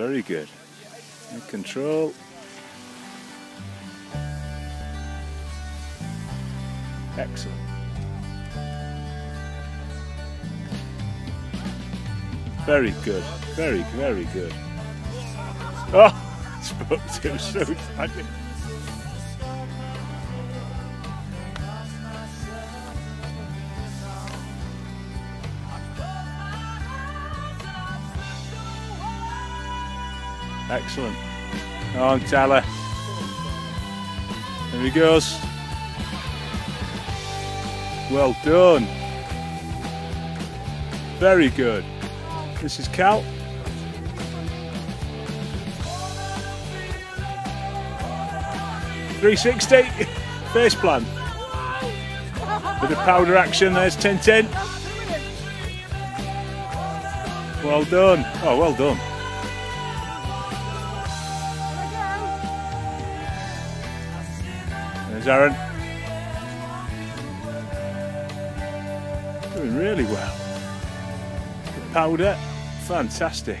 Very good. Control. Excellent. Very good. Very, very good. Oh, spoke too soon. I Excellent. On Tyler. There he goes. Well done. Very good. This is Cal. Three sixty face plan. Bit of powder action. There's 1010. Well done. Oh, well done. There's Aaron. Doing really well. The powder, fantastic.